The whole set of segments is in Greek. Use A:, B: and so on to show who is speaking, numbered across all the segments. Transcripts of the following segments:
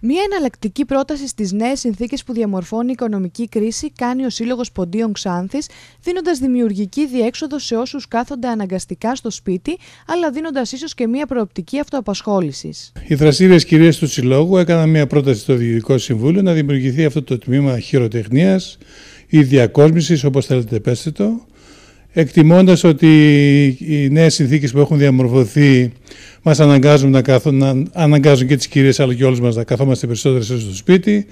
A: Μία εναλλακτική πρόταση στις νέες συνθήκες που διαμορφώνει η οικονομική κρίση κάνει ο Σύλλογος Ποντίων Ξάνθης, δίνοντας δημιουργική διέξοδο σε όσους κάθονται αναγκαστικά στο σπίτι, αλλά δίνοντας ίσως και μία προοπτική αυτοαπασχόλησης.
B: Οι δραστήριες κυρίες του Συλλόγου έκαναν μία πρόταση στο Διοικητικό Συμβούλιο να δημιουργηθεί αυτό το τμήμα χειροτεχνίας ή διακόσμησης, όπως θέλετε πέστε το, εκτιμώντας ότι οι νέες συνθήκες που έχουν διαμορφωθεί μας αναγκάζουν, να καθώ, να αναγκάζουν και τις κυρίες αλλά και όλους μας να καθόμαστε περισσότερο στο σπίτι.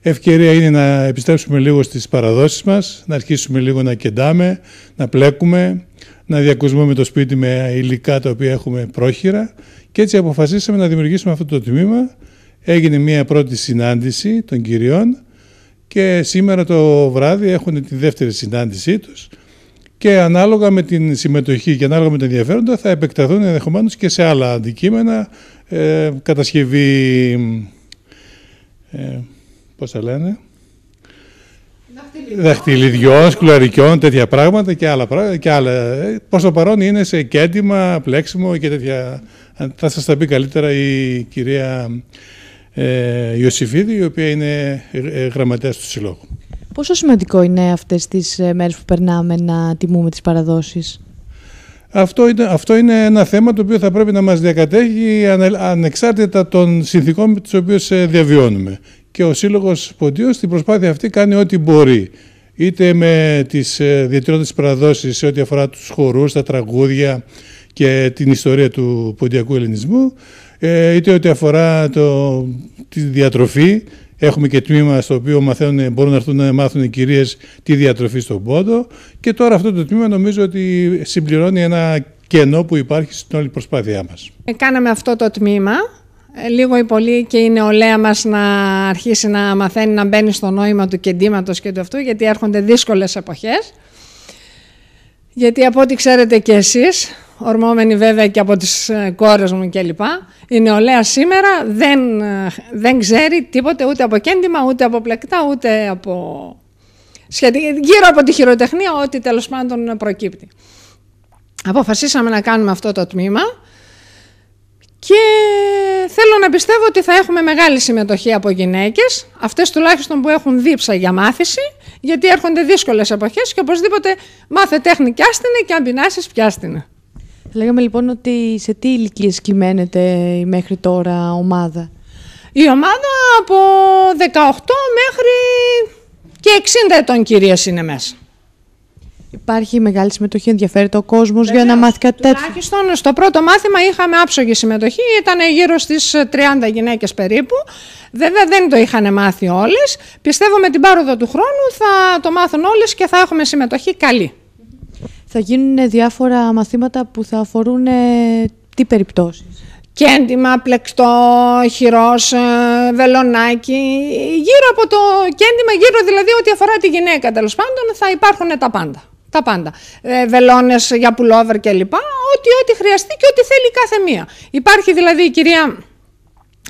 B: Ευκαιρία είναι να επιστρέψουμε λίγο στις παραδόσεις μας, να αρχίσουμε λίγο να κεντάμε, να πλέκουμε, να διακοσμούμε το σπίτι με υλικά τα οποία έχουμε πρόχειρα και έτσι αποφασίσαμε να δημιουργήσουμε αυτό το τμήμα. Έγινε μια πρώτη συνάντηση των κυριών και σήμερα το βράδυ έχουν τη δεύτερη συνάντησή τους και ανάλογα με την συμμετοχή και ανάλογα με τα ενδιαφέροντα θα επεκταθούν ενδεχομένως και σε άλλα αντικείμενα, ε, κατασκευή, ε, πώς θα λένε, δαχτυλιδιών, σκουλαρικιών, τέτοια πράγματα και άλλα πράγματα. Και άλλα. Ε, προς το παρόν είναι σε κέντημα, πλέξιμο και τέτοια. Θα σας τα πει καλύτερα η κυρία ε, Ιωσήφιδη, η οποία είναι ε, γραμματέας του Συλλόγου.
A: Πόσο σημαντικό είναι αυτές τις ε, μέρες που περνάμε να τιμούμε τις παραδόσεις;
B: Αυτό είναι, αυτό είναι ένα θέμα το οποίο θα πρέπει να μας διακατέχει ανεξάρτητα των συνθήκων με τις οποίες ε, διαβιώνουμε. Και ο Σύλλογος Ποντίος στην προσπάθεια αυτή κάνει ό,τι μπορεί. Είτε με τις ε, διατηρώτες παραδόσεις σε ό,τι αφορά τους χορούς, τα τραγούδια και την ιστορία του ποντιακού ελληνισμού, είτε ό,τι αφορά το, τη διατροφή Έχουμε και τμήμα στο οποίο μαθαίνουν, μπορούν να έρθουν να μάθουν οι κυρίες τη διατροφή στον πόντο και τώρα αυτό το τμήμα νομίζω ότι συμπληρώνει ένα κενό που υπάρχει στην όλη προσπάθειά μας.
C: Ε, κάναμε αυτό το τμήμα, ε, λίγο ή πολύ και η νεολαία μας να αρχίσει να μαθαίνει να μπαίνει στο νόημα του κεντήματος και του αυτού γιατί έρχονται δύσκολες εποχές. Γιατί από ό,τι ξέρετε και εσείς, ορμόμενοι βέβαια και από τις ε, κόρες μου κλπ. Η νεολαία σήμερα δεν, ε, δεν ξέρει τίποτε ούτε από κέντημα, ούτε από πλεκτά, ούτε από... γύρω από τη χειροτεχνία, ό,τι τέλος πάντων προκύπτει. Αποφασίσαμε να κάνουμε αυτό το τμήμα και θέλω να πιστεύω ότι θα έχουμε μεγάλη συμμετοχή από γυναίκες, αυτές τουλάχιστον που έχουν δίψα για μάθηση, γιατί έρχονται δύσκολες εποχές και οπωσδήποτε μάθε τέχνη κι και αν πεινάσεις πιάστηνε.
A: Λέγαμε λοιπόν ότι σε τι ηλικίες κυμαίνεται η μέχρι τώρα ομάδα;
C: Η ομάδα από 18 μέχρι και 60 ετών κυρίες είναι μέσα.
A: Υπάρχει μεγάλη συμμετοχή, ενδιαφέρεται ο κόσμος για να μάθει κάτι τέτοιο;
C: Τουλάχιστον στο πρώτο μάθημα είχαμε άψογη συμμετοχή, ήταν γύρω στις 30 γυναίκες περίπου. Βέβαια δεν το είχαν μάθει όλες. Πιστεύω με την πάροδο του χρόνου θα το μάθουν όλες και θα έχουμε συμμετοχή καλή
A: θα γίνουν διάφορα μαθήματα που θα αφορούν τι περιπτώσεις;
C: Κέντημα, πλεκτό, χειρός, ε, βελονάκι, γύρω από το κέντημα, γύρω δηλαδή ό,τι αφορά τη γυναίκα τέλος πάντων θα υπάρχουν τα πάντα. Τα πάντα. Ε, βελόνες για πουλόβερ κλπ. Ό,τι, ό,τι χρειαστεί και ό,τι θέλει κάθε μία. Υπάρχει δηλαδή η κυρία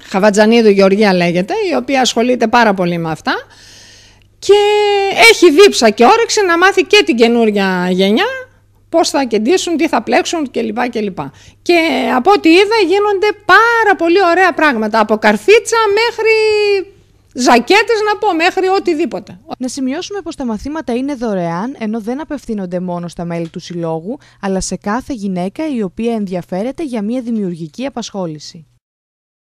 C: Χαβατζανίδου Γεωργία λέγεται, η οποία ασχολείται πάρα πολύ με αυτά και έχει δίψα και όρεξη να μάθει και την καινούργια γενιά πώς θα κεντήσουν, τι θα πλέξουν κλπ. κλπ. Και από ό,τι είδα γίνονται πάρα πολύ ωραία πράγματα. Από καρφίτσα μέχρι ζακέτες να πω, μέχρι οτιδήποτε.
A: Να σημειώσουμε πως τα μαθήματα είναι δωρεάν, ενώ δεν απευθύνονται μόνο στα μέλη του συλλόγου, αλλά σε κάθε γυναίκα η οποία ενδιαφέρεται για μια δημιουργική απασχόληση.